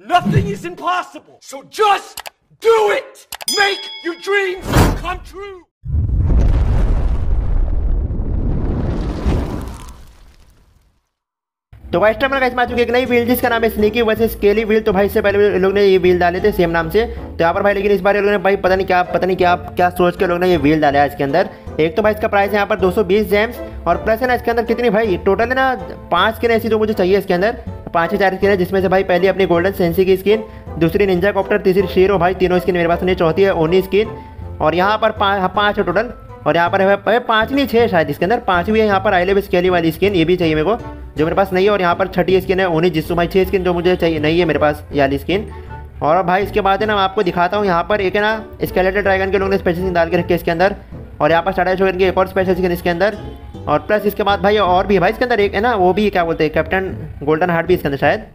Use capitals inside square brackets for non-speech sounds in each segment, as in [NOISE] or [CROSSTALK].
Nothing is impossible. So just do it. Make your dreams come true. तो वाइस time आ चुकी एक नई व्हील जिसका नाम है स्नीकी वर्सेस स्केली व्हील तो भाई, इससे पहले लोग ने ये व्हील डाले थे सेम नाम से तो यहाँ पर भाई, लेकिन इस बार लोगों ने भाई, पता नहीं क्या पता नहीं क्या क्या सोच के लोग ने ये व्हील डाला है इसके अंदर एक तो भाई, इसका प्राइस यहाँ पर 220 जेम्स और प्लस है ना, इसके अंदर कितनी भाई टोटल है ना, पाँच स्किन ऐसी जो मुझे चाहिए इसके अंदर पाँच ही चार स्किन है, जिसमें से भाई पहली अपनी गोल्डन सेंसी की स्किन दूसरी निंजा कॉप्टर तीसरी शेरो भाई तीनों स्किन मेरे पास नहीं चौथी है ओनी स्किन और यहाँ पर पाँच है टोटल और यहाँ पर है पाँच नहीं छः शायद इसके अंदर पाँचवीं है यहाँ पर आई लेव स्केली वाली स्किन ये भी चाहिए मेरे को, जो मेरे पास नहीं है, और यहाँ पर छठी स्किन है ओनी जिसु भाई छः स्किन जो मुझे चाहिए, नहीं है मेरे पास ये वाली स्किन और भाई इसके बाद है ना, मैं आपको दिखाता हूँ, यहाँ पर एक है ना स्केलेटेड ड्रैगन के लोगों ने स्पेशल स्किन डाल के रखे इसके अंदर, और यहाँ पर स्टार्ट शो की एक और स्पेशल स्किन इसके अंदर और प्लस इसके बाद भाई और भी है भाई इसके अंदर एक है ना, वो भी क्या बोलते हैं कैप्टन गोल्डन हार्ट भी इसके अंदर शायद।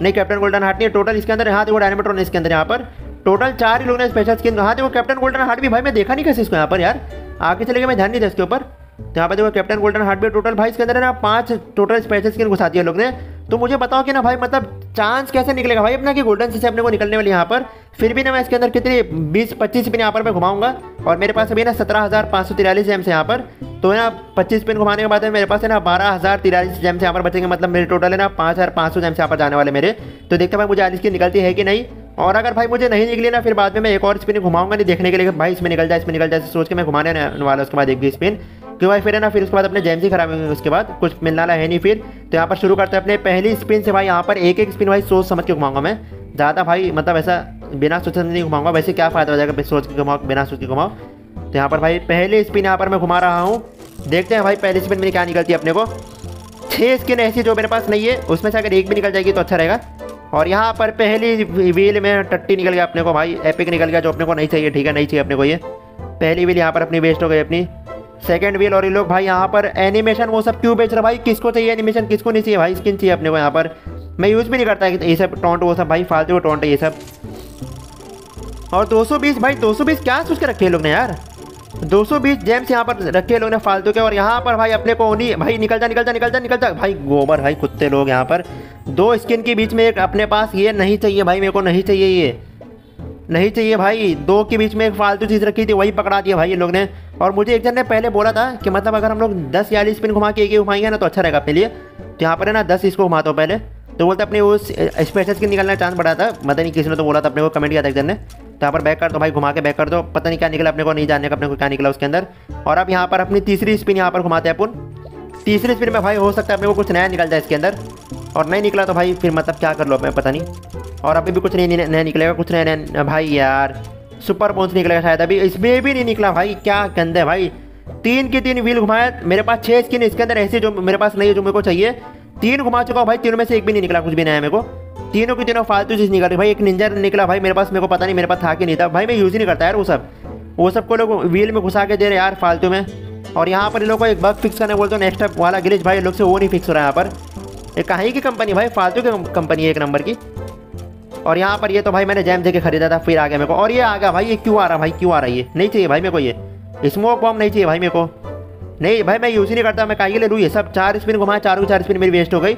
नहीं कैप्टन गोल्डन हार्ट नहीं टोटल इसके अंदर यहाँ देखो डायनामेट्रॉन इसके अंदर यहाँ पर। टोटल चार ही लोग ने स्पेशल स्किन हाँ देखो कैप्टन गोल्डन हार्ट भी भाई मैं देखा नहीं कैसे इसको यहाँ पर यार। आगे चले गए, मैं ध्यान नहीं था इसके ऊपर। तो यहाँ पर देखो कैप्टन गोल्डन हार्ट भी टोटल भाई इसके अंदर है ना, पाँच टोटल स्पेशल स्किन घुसा दिया लोग ने। तो मुझे बताओ कि ना भाई मतलब चांस कैसे निकलेगा भाई अपना कि गोल्डन से अपने को निकलने वाली यहाँ पर? फिर भी ना मैं इसके अंदर कितनी, बीस, पच्चीस पिन यहाँ पर मैं घुमाऊँगा। और मेरे पास अभी ना सत्रह हज़ार पाँच सौ तिरालीस जेम्स यहाँ पर। तो है ना पच्चीस पिन घुमाने के बाद मेरे पास है ना बारह हज़ार तिरालीस जेम्स यहाँ पर बचेंगे। मतलब मेरे टोटल है ना पाँच हज़ार पाँच सौ जेम्स यहाँ पर जाने वाले मेरे। तो देखते भाई, मुझे आज की निकलती है कि नहीं। और अगर भाई मुझे नहीं निकली ना, फिर बाद में मैं एक और स्पिन घुमाऊँगा नहीं देखने के लिए भाई इसमें निकल जाए, इसमें निकल जाए। सोच के मैं घुमाने वाला उसके बाद एक भी स्पिन क्यों भाई फिर है ना, फिर उसके बाद अपने जेम्स ही खराब होंगे उसके बाद कुछ मिलने है नहीं फिर। तो यहाँ पर शुरू करते हैं अपने पहली स्पिन से भाई, यहाँ पर एक एक स्पिन भाई सोच समझ के घुमाऊँगा मैं। ज़्यादा भाई मतलब ऐसा बिना सोच नहीं घुमाऊँगा, वैसे क्या फ़ायदा हो जाएगा सोच के घुमाओ, बिना सोच के घुमाओ। तो यहाँ पर भाई पहले स्पिन यहाँ पर मैं घुमा रहा हूँ। देखते हैं भाई पहली स्पिन मेरी क्या निकलती है अपने को। छः स्किन ऐसी जो मेरे पास नहीं है, उसमें से अगर एक भी निकल जाएगी तो अच्छा रहेगा। और यहाँ पर पहली व्हील में टट्टी निकल गया अपने को भाई एपिक निकल गया जो अपने को नहीं चाहिए, ठीक है, नहीं चाहिए अपने को ये। पहली व्हील यहाँ पर अपनी वेस्ट हो गई अपनी। सेकंड व्हील और ये लोग भाई यहाँ पर एनिमेशन वो सब क्यों बेच रहे भाई? किसको चाहिए एनिमेशन किसको नहीं चाहिए भाई? स्किन चाहिए अपने को यहाँ पर। मैं यूज़ भी नहीं करता ये सब टोंट वो सब भाई फालतू टोंट ये सब। और 220 भाई 220 क्या सोच के रखे लोग ने यार? 220 जेम्स यहाँ पर रखे लोग ने फालतू के और यहाँ पर भाई अपने को नहीं भाई निकल जा निकल जा निकल जा निकल जा भाई गोबर भाई, कुत्ते लोग यहाँ पर। दो स्किन के बीच में एक अपने पास ये नहीं चाहिए भाई, मेरे को नहीं चाहिए ये। नहीं चाहिए भाई। दो के बीच में एक फालतू चीज़ रखी थी, वही पकड़ा दिया भाई ये लोग ने। और मुझे एक जन ने पहले बोला था कि मतलब अगर हम लोग दस या स्पिन घुमा के एक ही घुमाएँगे ना तो अच्छा रहेगा। पहले तो यहाँ पर है ना, दस इसको घुमाता हूँ पहले। तो बोलते अपने उस स्पेशल स्किन निकलने का चांस बढ़ा था। पता नहीं किसी ने तो बोला था अपने को कमेंट किया था एक जन ने। तो यहाँ पर बैक कर दो भाई, घुमा के बैक कर दो। पता नहीं क्या निकला अपने को, नहीं जानने का अपने को क्या निकला उसके अंदर। और अब यहाँ पर अपनी तीसरी स्पिन यहाँ पर घुमाते हैं अपन। तीसरी स्पिन में भाई हो सकता है अपने को कुछ नया निकल जाए इसके अंदर। और नहीं निकला तो भाई फिर मतलब क्या कर लो मैं, पता नहीं। और अभी भी कुछ नहीं नया निकलेगा, कुछ नया नया, भाई यार सुपर बोन्स निकलेगा शायद। अभी इसमें भी नहीं निकला भाई, क्या गंदे भाई। तीन की तीन व्हील घुमाया, मेरे पास छः स्किन इसके अंदर ऐसे जो मेरे पास नहीं है, जो मेरे को चाहिए। तीन घुमा चुका हूँ भाई, तीनों में से एक भी नहीं निकला कुछ भी नया मेरे को। तीनों की तीनों फालतू चीज़ निकल रही भाई एक निंजा निकला भाई, मेरे पास मेरे को पता नहीं, मेरे पास था कि नहीं था। भाई मैं यूज़ ही नहीं करता यार वो सब। वो सबको लोग व्हील में घुसा के दे रहे यार, फालतू में। और यहाँ पर इन लोग को एक बग फिक्स करने बोलते हो। नेक्स्ट वाला गिलेज भाई लोग से वो नहीं फिक्स हो रहा है यहाँ पर। एक कहीं की कंपनी भाई? फालतू की कंपनी है एक नंबर की। और यहाँ पर ये तो भाई मैंने जैम देके खरीदा था, फिर आ गया मेरे को। और ये आ गया भाई, ये क्यों आ रहा भाई? क्यों आ रहा है ये? नहीं चाहिए भाई मेरे को ये। स्मोक बॉम्ब नहीं चाहिए भाई मेरे को। नहीं भाई, मैं यूज़ ही नहीं करता, मैं कहीं ले लूँ ये सब। चार स्पिन घुमाया चारों चार स्पिन मेरी वेस्ट हो गई।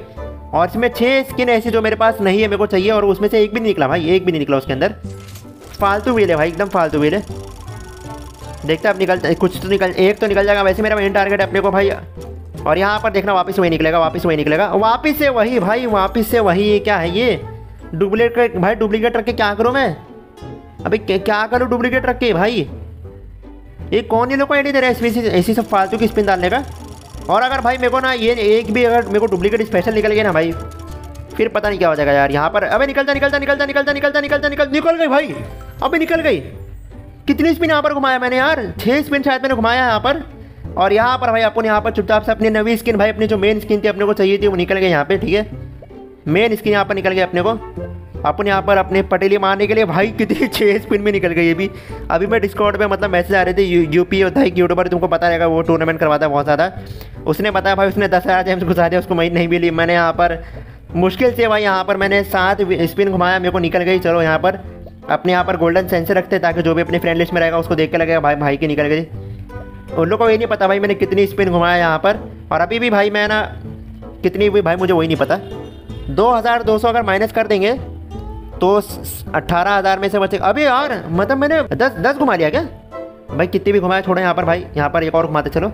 और इसमें छः स्किन ऐसी जो मेरे पास नहीं है मेरे को चाहिए, और उसमें से एक भी नहीं निकला भाई, एक भी नहीं निकला उसके अंदर। फालतू व्हील है भाई, एकदम फालतू व्हील है। देखते हैं अब निकल, कुछ तो निकल, एक तो निकल जाएगा। वैसे मेरा मेन टारगेट है अपने को भाई। और यहाँ पर देखना, वापस वही निकलेगा, वापस वही निकलेगा। वापस से वही भाई, वापस से वही, क्या है ये? डुप्लीकेट भाई डुप्लीकेट रख के क्या करूँ मैं? अभी क्या करूँ डुप्लीकेट रख के भाई? ये कौन ये लोग को आइडिया दे रहा है? ऐसी ऐसी सब फालतू की स्पिन डालने का? और अगर भाई मेरे को ना ये एक भी अगर मेरे को डुप्लीकेट स्पेशल निकल गया ना भाई, फिर पता नहीं क्या हो जाएगा यार। यहाँ पर, अबे निकलता निकलता निकलता निकलता निकलता निकलता, निकल निकल गई भाई। अबे निकल गई। कितनी स्पिन यहाँ पर घुमाया मैंने यार? छः स्पिन शायद मैंने घुमाया यहाँ पर। और यहाँ पर भाई अपन यहाँ पर चुपचाप से अपनी नवी स्किन भाई अपनी जो मेन स्किन थी, अपने को चाहिए थी, वो निकल गई यहाँ पे, ठीक है? मेन स्किन यहाँ पर निकल गई अपने को। अपन यहाँ पर अपने पटेली मारने के लिए भाई कितनी [LAUGHS] छः स्पिन में निकल गई अभी अभी मैं डिस्काउंट पे मतलब मैसेज आ रहे थे, यू, यूपी होता है यूट्यूबर तुमको पता रहेगा, वो टूर्नामेंट करवाता है बहुत ज़्यादा। उसने बताया भाई, उसने दस हज़ार जेम्स घुसा दिया, उसको मैं नहीं मिली। मैंने यहाँ पर, मुश्किल से भाई यहाँ पर मैंने सात स्पिन घुमाया, मेरे को निकल गई, चलो यहाँ पर। अपने यहाँ पर गोल्डन सेंसर रखते ताकि जो भी अपने फ्रेंड लिस्ट में रहेगा उसको देख के लगेगा, भाई भाई की निकल गई उन लोग को ये नहीं पता भाई मैंने कितनी स्पिन घुमाया यहाँ पर। और अभी भी भाई मैं ना, कितनी भी भाई मुझे वही नहीं पता। दो हज़ार दो सौ अगर माइनस कर देंगे तो अट्ठारह हज़ार में से बचे अभी यार मतलब मैंने दस दस घुमा लिया क्या? भाई, कितने भी घुमाए छोड़े यहाँ पर भाई, यहाँ पर एक और घुमाते चलो।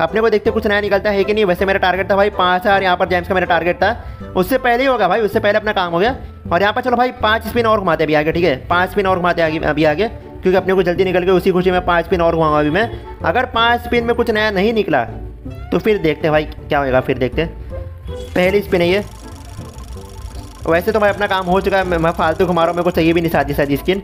अपने को देखते कुछ नया निकलता है कि नहीं। वैसे मेरा टारगेट था भाई पाँच हज़ार, यहाँ पर जेम्स का मेरा टारगेट था। उससे पहले ही होगा भाई, उससे पहले अपना काम हो गया। और यहाँ पर चलो भाई, पाँच स्पिन और घुमाते अभी आगे, ठीक है? पाँच स्पिन और घुमाते आगे, अभी आगे, क्योंकि अपने को जल्दी निकल गए, उसी खुशी में पाँच स्पिन और घुमाऊँगा अभी मैं। अगर पाँच स्पिन में कुछ नया नहीं निकला तो फिर देखते भाई, क्या होगा फिर देखते पहली स्पिन है ये। वैसे तो भाई अपना काम हो चुका है, मैं फालतू घुमा रहा हूँ, मेरे को चाहिए भी नहीं शादी शादी स्किन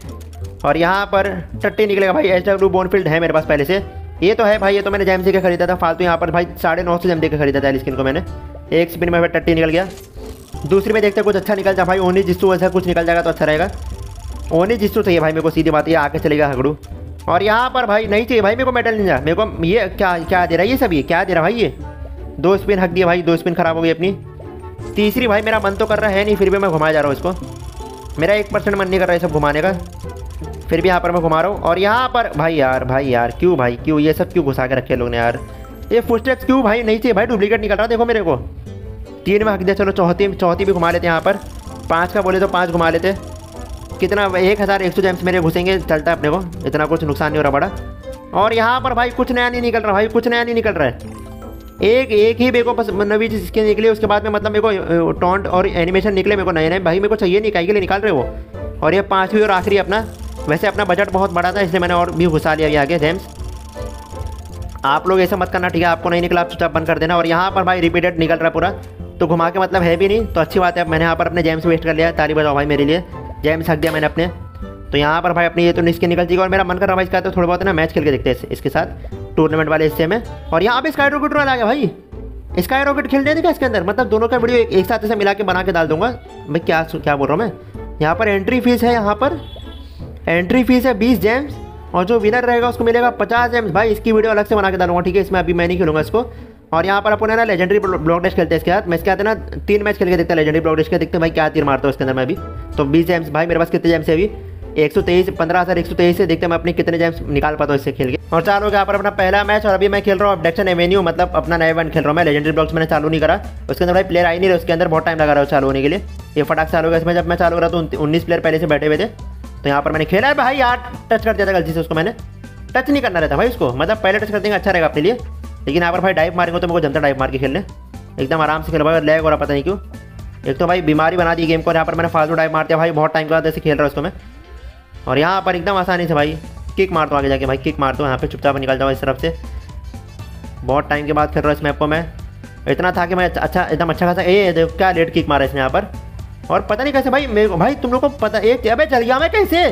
और यहाँ पर टट्टी निकलेगा भाई एच डब्ल्यू बोनफील्ड है मेरे पास पहले से। ये तो है भाई, ये तो मैंने जैम सी के खरीदा था, फालतू यहाँ पर भाई साढ़े नौ सौ जैम के खरीदा था स्किन को मैंने। एक स्पिन में टट्टी निकल गया। दूसरी में देखते कुछ अच्छा निकल जाए भाई ओनी जिसू वैसा कुछ निकल जाएगा तो अच्छा रहेगा। ओनी जिसू चाहिए भाई, मेरे को सीधी बात ये आके चलेगा हगड़ू। और यहाँ पर भाई नहीं चाहिए भाई मेरे को मेडल नहीं जा मेरे को ये क्या क्या दे रहा है ये सब, ये क्या दे रहा भाई ये? दो स्पिन हक दिया भाई, दो स्पिन खराब हो गई अपनी। तीसरी भाई मेरा मन तो कर रहा है नहीं, फिर भी मैं घुमाया जा रहा हूँ इसको। मेरा एक परसेंट मन नहीं कर रहा है सब घुमाने का। फिर भी यहाँ पर मैं घुमा रहा हूँ। और यहाँ पर, भाई यार भाई यार, क्यों भाई, क्यों, ये सब क्यों घुसा के रखे लोग ने यार? ये फुस्टेक्स क्यों भाई? नहीं चाहिए, भाई डुप्लीकेट निकल रहा देखो मेरे को। तीन में हक दिया, चलो चौथी चौथी भी घुमा लेते हैं यहाँ पर। पाँच का बोले तो पाँच घुमा लेते। कितना, एक हज़ार एक सौ जेम्स मेरे घुसेंगे, चलता है अपने को। इतना कुछ नुकसान नहीं हो रहा बड़ा। और यहाँ पर भाई कुछ नया नहीं निकल रहा, भाई कुछ नया नहीं निकल रहा है। एक एक ही मेरे को बस नवी चीज़ इसके निकले, उसके बाद में मतलब मेरे को टॉन्ट और एनिमेशन निकले, मेरे को नए नए भाई मेरे को चाहिए नहीं, कहीं के लिए निकाल रहे वो। और ये पाँचवीं और आखिरी अपना। वैसे अपना बजट बहुत बड़ा था इसलिए मैंने और भी घुसा लिया अभी आगे जेम्स आप लोग ऐसा मत करना ठीक है? आपको नहीं निकला आप चुपचाप बंद कर देना। और यहाँ पर भाई रिपीटेड निकल रहा पूरा। तो घुमा के मतलब है भी नहीं तो अच्छी बात है। मैंने यहाँ पर अपने जेम्स वेस्ट कर लिया ताली बजाओ भाई मेरे लिए। जेम्स हक दिया मैंने अपने। तो यहाँ पर भाई अपनी ये तो निस्के निकल जाएगी और मेरा मन कर रहा भाई इसका तो थोड़ा बहुत ना मैच खेल के देखते हैं इसके साथ। टूर्नामेंट वाले हिस्से में। और यहाँ पे स्काई रॉकेट वाला आ गया भाई। स्काई रॉकेट खेलने देगा इसके अंदर? मतलब दोनों का वीडियो एक, एक साथ ऐसे मिला के बना के डाल दूँगा। भाई क्या क्या बोल रहा हूँ मैं? यहाँ पर एंट्री फ़ीस है यहाँ पर। एंट्री फ़ीस है बीस जेम्स और जो विनर रहेगा उसको मिलेगा पचास जेम्स भाई, इसकी वीडियो अलग से बना के डालूँगा, ठीक है? इसमें अभी मैं नहीं खेलूँगा इसको। और यहाँ पर अपन ना लेजेंडरी ब्लॉक टेस्ट खेलते हैं इसके साथ। मैं इसके आते ना तीन मैच खेल के देखते हैं लेजेंडरी ब्लॉक टेस्ट के देखते हैं, भाई क्या तीर मारता हूँ इसके अंदर मैं अभी। तो बीस जेम्स भाई मेरे पास कितने जेम्स है अभी? एक सौ तेईस, पंद्रह हज़ार एक सौ तेईस से देखते हैं मैं अपने कितने जेम्स निकाल पाता हूँ इससे खेल के। और चार हो गया पर अपना पहला मैच और अभी मैं खेल रहा हूँ अपडेक्शन एवेन्यू मतलब अपना नया इवेंट खेल रहा हूँ मैं। लेजेंडरी ब्लॉक्स मैंने चालू नहीं करा। उसके अंदर भाई प्लेयर आई नहीं रहे, उसके अंदर बहुत टाइम लगा रहा है चालू होने के लिए। ये फटाक चालू होगा इसमें। जब मैं चालू करा तो उन्नीस प्लेयर पहले से बैठे हुए थे। तो यहाँ पर मैंने खेला है भाई यार। टच कर दिया था गलती से उसको मैंने। टच नहीं करना रहता भाई उसको। मतलब पहले टच कर देंगे अच्छा रहेगा अपने लिए। लेकिन यहाँ पर भाई डाइव मारेंगे तो मेरे को जनता डाइव मार के खेलने। एकदम आराम से खेल भाई लैग हो रहा पता नहीं क्यों। एक तो भाई बीमारी बना दी गेम को यहाँ पर मैंने फालतू डाइव मार दिया भाई, बहुत टाइम के बाद ऐसे खेल रहा हूँ उसको मैं। और यहाँ पर एकदम आसानी से भाई किक मार दो आगे जाके भाई किक मार दो। यहाँ पर चुपचाप निकल जाओ इस तरफ़ से। बहुत टाइम के बाद खेल रहा हूँ इस मैप को मैं। इतना था कि मैं अच्छा एकदम अच्छा खासा ए देखो, क्या लेट किक मारा इसने यहाँ पर। और पता नहीं कैसे भाई, मेरे भाई तुम लोग को पता एक अबे चल गया मैं कैसे?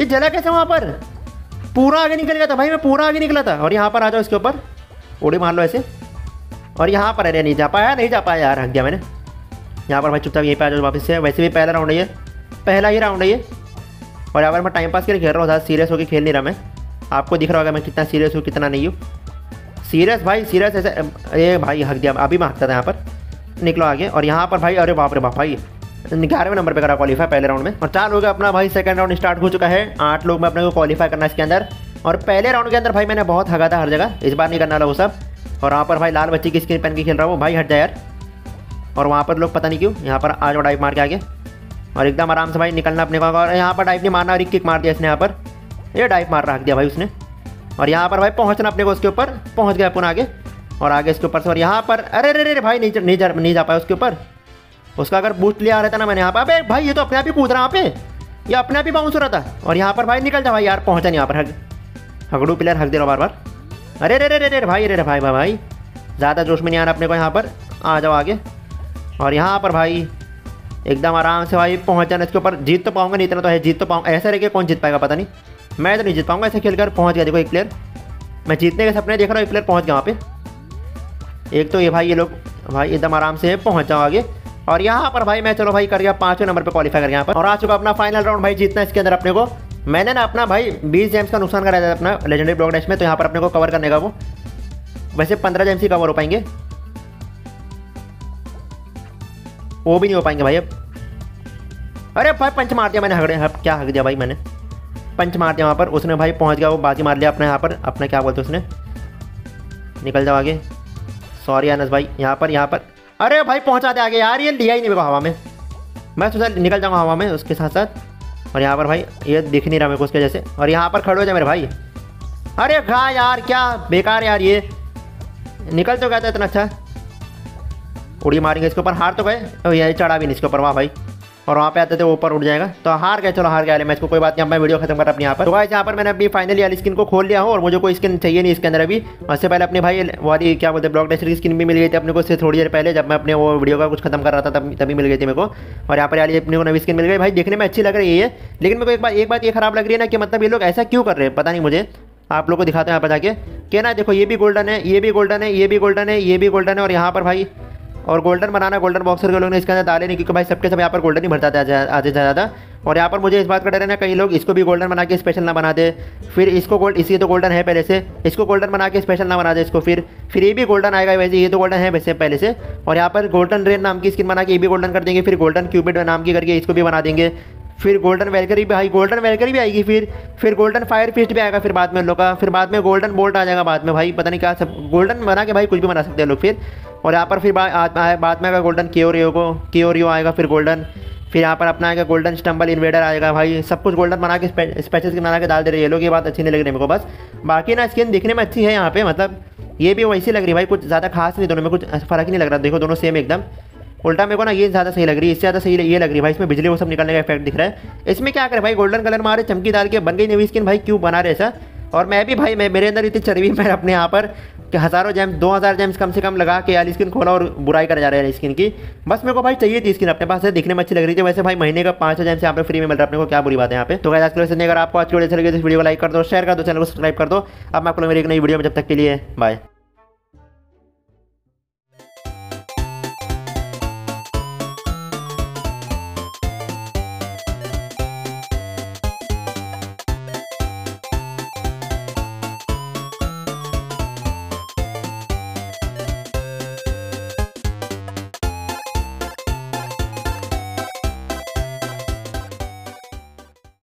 ये जला कैसे वहाँ पर? पूरा आगे निकल गया था भाई, मैं पूरा आगे निकला था। और यहाँ पर आ जाओ इसके ऊपर। उड़ी मार लो ऐसे। और यहाँ पर, अरे नहीं जा पाया, नहीं जा पाया यार हक गया मैंने। यहाँ पर भाई चुपचाप यहीं पर आ जाओ वापस से। वैसे भी पहला राउंड है ये। पहला ही राउंड है ये। और यहाँ पर मैं टाइम पास के लिए खेल रहा हूँ, ज़्यादा सीरियस होकर खेल नहीं रहा मैं। आपको दिख रहा होगा मैं कितना सीरियस हूँ, कितना नहीं हूँ। सीरियस भाई सीरियस ऐसे ये भाई हक दिया, अभी मैं हकता था यहाँ पर। निकलो आगे। और यहाँ पर भाई, अरे बाप रे बाप, भाई। ग्यारहवें नंबर पर करा क्वालीफाई पहले राउंड में। और चार लोग अपना भाई सेकंड राउंड स्टार्ट हो चुका है। आठ लोग में अपने को क्वालीफाई करना इसके अंदर। और पहले राउंड के अंदर भाई मैंने बहुत हगा था हर जगह। इस बार नहीं करना वो सब। और वहाँ पर भाई लाल बच्ची की स्क्रीन पहन के खेल रहा हूँ। भाई हट जाए यार। और वहाँ पर लोग पता नहीं क्यों, यहाँ पर आज डाइव मार के आगे। और एकदम आराम से भाई निकलना अपने को। और यहाँ पर डाइव नहीं मारना, और एक किक मार दिया इसने यहाँ पर। ये डाइव मार रख दिया भाई उसने। और यहाँ पर भाई पहुँचना अपने को उसके ऊपर। पहुँच गया अपन आगे। और आगे इसके ऊपर से और यहाँ पर अरे अरे अरे, भाई नहीं जा नहीं जा पाया उसके ऊपर। उसका अगर बूस्ट लिया रहता ना मैंने यहाँ पर। अबे भाई, ये तो अपने आप ही कूद रहा यहाँ पे। ये अपने आप ही बाउंस हो रहा था। और यहाँ पर भाई निकल जा भाई, यार पहुँचा नहीं यहाँ पर हक हगड़ू प्लेयर हक दे रहा बार बार अरे अरे अरे अरे भाई अरे भाई भाई भाई। ज़्यादा जोश में नहीं आ रहा अपने को यहाँ पर। आ जाओ आगे। और यहाँ पर भाई, एकदम आराम से भाई पहुँच जाना इसके ऊपर जीत तो पाऊँगा, नहीं इतना तो है, जीत तो पाऊँगा। ऐसा रहे कौन जीत पाएगा पता नहीं। मैं तो नहीं जीत पाऊँगा, ऐसे खेल कर पहुँच गया देखो एक प्लेयर मैं जीतने के सपने देख रहा हूँ, एक प्लेयर पहुँच गया वहाँ पे। एक तो ये भाई, ये लोग, भाई, एकदम आराम से पहुँच जाओ आगे। और यहाँ पर भाई मैं, चलो भाई कर गया पाँचवें नंबर पर क्वालिफाई कर यहाँ पर। और आ चुका अपना फाइनल राउंड भाई, जीतना इसके अंदर अपने को। मैंने ना अपना भाई बीस जेम्स का नुकसान कराया था अपना लेजेंडरी ब्लॉक डैश में तो यहाँ पर अपने को कवर करने का वो। वैसे पंद्रह जेम्स ही कवर हो पाएँगे। वो भी नहीं हो पाएँगे भाई अब। अरे भाई, पंच मार दिया मैंने, हगड़े, अब क्या हक दिया भाई मैंने। पंच मार दिया वहाँ पर, उसने भाई पहुँच गया, वो बाजी मार लिया अपने यहाँ पर। अपने क्या बोलते उसने? निकल जाओ आगे। सॉरी अनस भाई, यहाँ पर यहाँ पर। अरे भाई पहुँचा दे आगे यार, ये लिया ही नहीं मेरे को हवा में। मैं सोचा निकल जाऊँगा हवा में उसके साथ साथ। और यहाँ पर भाई, ये दिख नहीं रहा मेरे को उसके जैसे। और यहाँ पर खड़े हो जाए मेरे भाई। अरे घा यार, क्या बेकार यार ये। निकल तो गया था इतना अच्छा। उड़ी मारेंगे इसके ऊपर, हार तो गए। यही चढ़ा भी नहीं इसके ऊपर, वहाँ भाई। और वहाँ पे आते थे ऊपर उठ जाएगा। तो हार गए, चलो हार गया मैच को, कोई बात नहीं मैं वीडियो खत्म कर अपने यहाँ पर। तो यहाँ पर मैंने अभी फाइनली वाली स्किन को खोल लिया हूँ और मुझे कोई स्किन चाहिए नहीं इसके अंदर अभी। उससे पहले अपने भाई वाली क्या बोलते ब्लॉक टेस्टर की स्किन भी मिल गई थी अपने को थोड़ी देर पहले जब मैं अपने वो वीडियो का कुछ खत्म कर रहा था तभी तभी मिल गई थी मेरे को। और यहाँ पर यार अपने को नवी स्किन मिल गई। भाई, देखने में अच्छी लग रही है लेकिन मेरे को एक बात एक बात ये खराब लग रही है ना कि मतलब ये लोग ऐसा क्यों कर रहे हैं, पता नहीं मुझे। आप लोग को दिखाते हैं यहाँ पर जाके। क्या ना, देखो, ये भी गोल्डन है, ये भी गोल्डन है, ये भी गोल्डन है, ये भी गोल्डन है और यहाँ पर भाई और गोल्डन बनाना गोल्डन बॉक्सर के लोग ने इसके अंदर डाले नहीं, क्योंकि भाई सबके सब यहाँ पर गोल्डन ही भरता था आधे से ज़्यादा और यहाँ पर मुझे इस बात का डर है ना, कई लोग इसको भी गोल्डन बना के स्पेशल ना बना दे। फिर इसको गोल्ड इसी तो गोल्डन है पहले से। इसको गोल्डन बना के स्पेशल ना बना दे इसको फिर। फिर ये भी गोल्डन आएगा वैसे, ये तो गोल्डन है वैसे पहले से। और यहाँ पर गोल्डन रेन नाम की स्किन बना के, ये भी गोल्डन कर देंगे। फिर गोल्डन क्यूबिड नाम की करके इसको भी बना देंगे। फिर गोल्डन वेलकरी भी आई गोल्डन वेलकरी भी आएगी फिर। फिर गोल्डन फायर फिस्ट भी आएगा फिर बाद में लोग का। फिर बाद में गोल्डन बोल्ट आ जाएगा बाद में भाई, पता नहीं क्या सब गोल्डन बना के भाई कुछ भी बना सकते हैं लोग फिर। और यहाँ पर फिर बाद में आएगा गोल्डन क्योरियो को। क्योरियो आएगा फिर गोल्डन फिर यहाँ पर अपना आएगा गोल्डन स्टम्बल इन्वेडर आएगा भाई। सब कुछ गोल्डन बना के स्पेशल स्किन बना के डाल दे रहे हैं। लोग, ये बात अच्छी नहीं लग रही मेरे को बस। बाकी ना स्किन दिखने में अच्छी है यहाँ पे मतलब ये भी वैसी लग रही है भाई। कुछ ज़्यादा खास नहीं, दोनों में कुछ फ़र्क नहीं लग रहा। देखो दोनों सेम एकदम। उल्टा मेरे को ना ये ज़्यादा सही लग रही है, इससे ज़्यादा सही ये लग रही है। भाई, इसमें बिजली वो सब निकलने का इफ़ेक्ट दिख रहा है। इसमें क्या करें भाई गोल्डन कलर मारे, चमकी डाल के, बन गई नवी स्किन भाई, क्यों बना रहे ऐसा? और मैं भी भाई, मैं, मेरे अंदर इतनी चर्बी मैं अपने यहाँ पर कि हज़ारों जेम्स दो हज़ार जैम्स कम से कम लगा के यार स्किन खोला और बुराई कर जा रहा है स्किन की। बस मेरे को भाई चाहिए थी स्किन अपने पास है दिखने में अच्छी लग रही थी। वैसे भाई, महीने का पाँच हज़ार यहाँ पे फ्री में मिल रहा है अपने को, क्या बुरी बात है यहाँ पे। तो आज के अगर आपको आज की वीडियो अच्छी लगी तो वीडियो को लाइक कर दो शेयर कर दो चैनल को सब्सक्राइब कर दो। अब मैं आपको मेरी एक नई वीडियो में, जब तक के लिए बाय